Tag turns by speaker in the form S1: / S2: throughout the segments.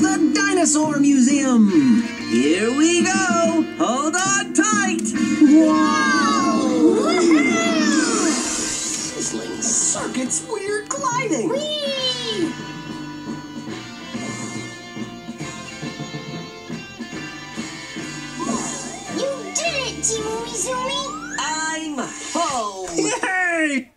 S1: the Dinosaur Museum. Here we go. Hold on tight.
S2: Whoa!
S1: Sizzling circuits, we're gliding.
S2: Whee! You did it, Team Umizoomi!
S1: I'm home.
S3: Yay!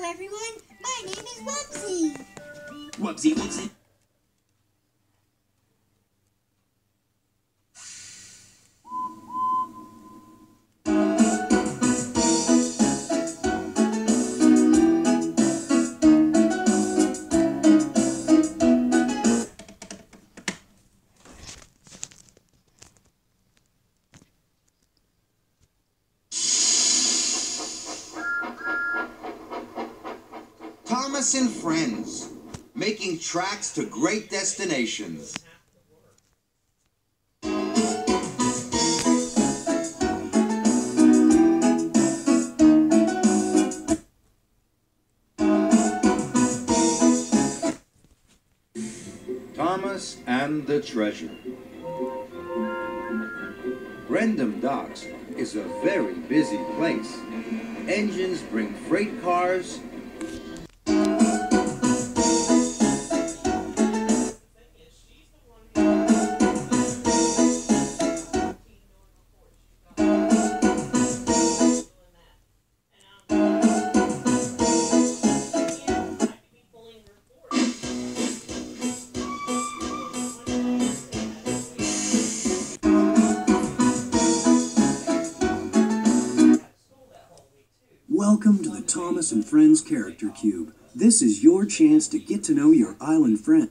S2: Wow, everyone! My name is Wubbzy!
S1: Whoopsie whoopsie.
S4: Thomas and Friends, making tracks to great destinations. Thomas and the Treasure. Brendam Docks is a very busy place. Engines bring freight cars,
S5: Welcome to the Thomas and Friends Character Cube. This is your chance to get to know your island friend.